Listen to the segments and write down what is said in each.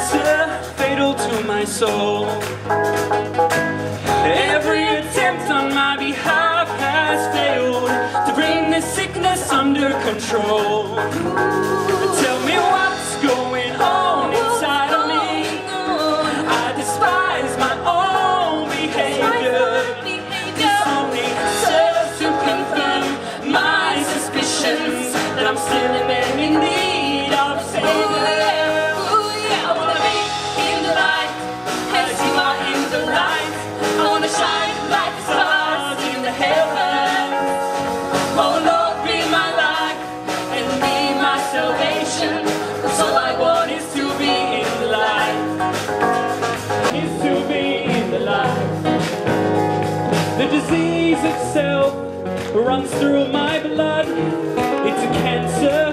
It's fatal to my soul. Every attempt on my behalf has failed to bring this sickness under control. Tell me why. runs through my blood. It's a cancer.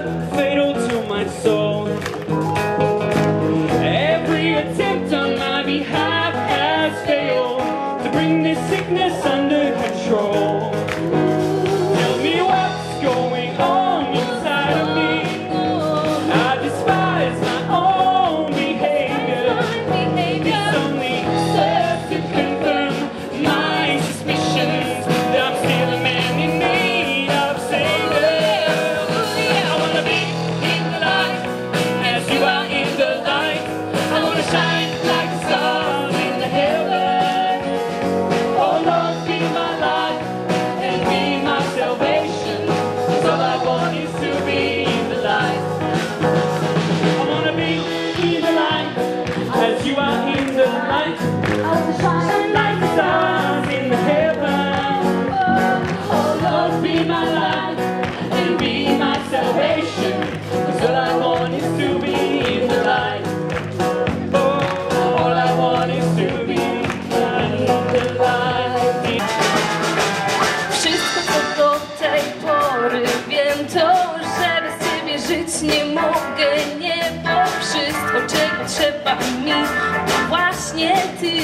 Wiem to, że bez ciebie żyć nie mogę. Nie, bo wszystko czego trzeba mi To właśnie ty.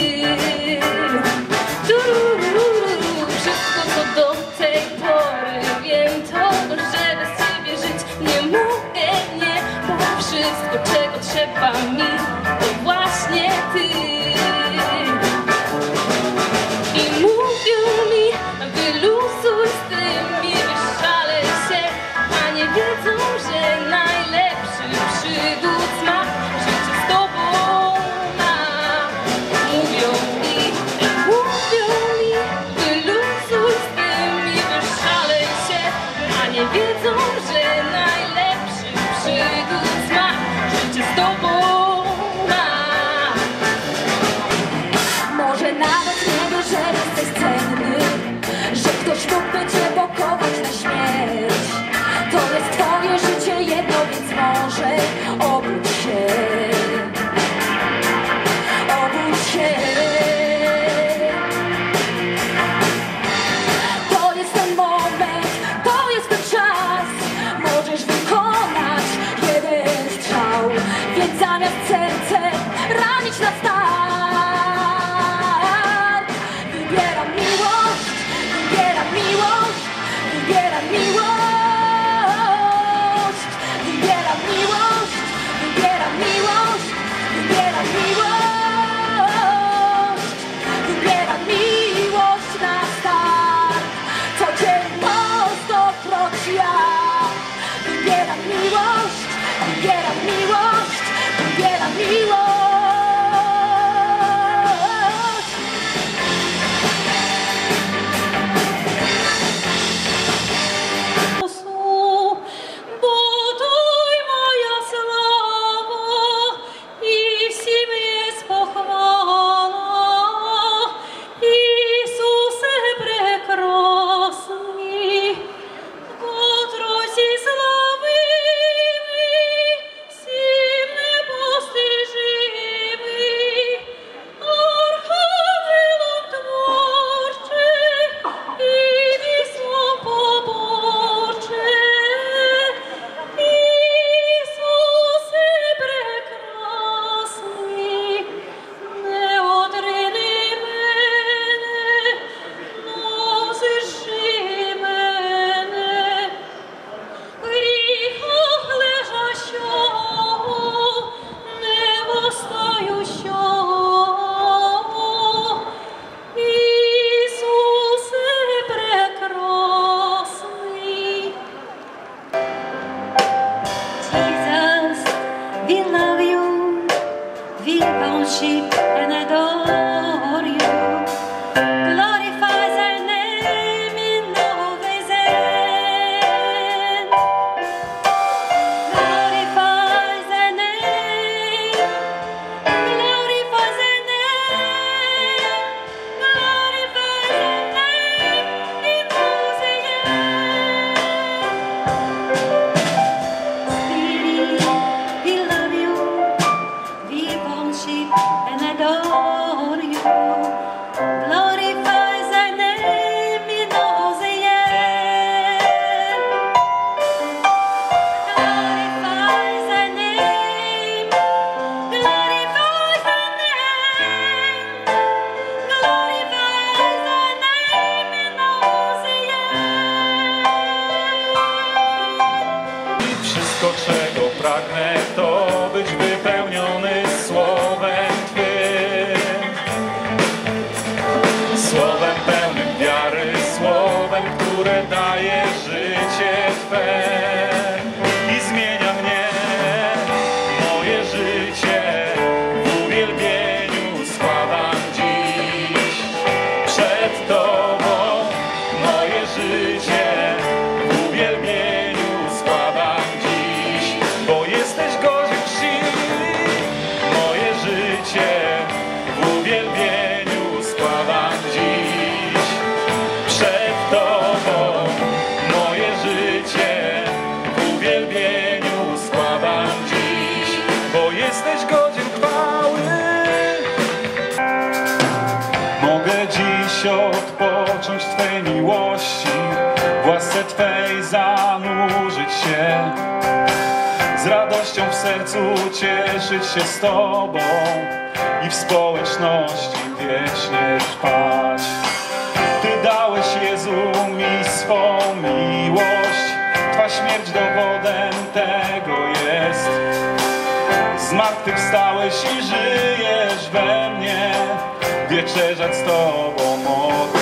Wszystko co do tej pory. Wiem to, że bez ciebie żyć nie mogę. Nie, bo wszystko czego trzeba mi w łasce Twej zanurzyć się, z radością w sercu cieszyć się z Tobą i w społeczności wiecznie trwać. Ty dałeś Jezu mi swą miłość, Twa śmierć dowodem tego jest. Zmartwychwstałeś i żyjesz we mnie, wieczerzać z Tobą mogę.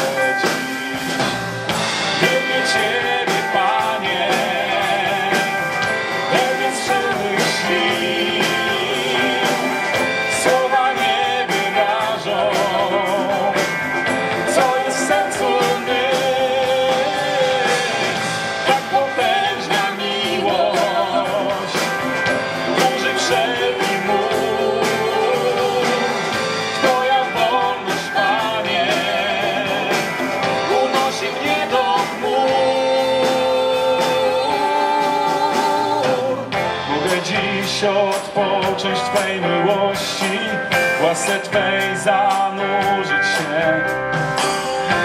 część Twej miłości W łasce Twej zanurzyć się.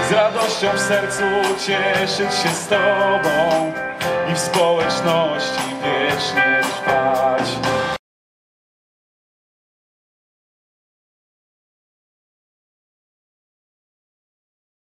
Z radością w sercu cieszyć się z Tobą I w społeczności wiecznie trwać.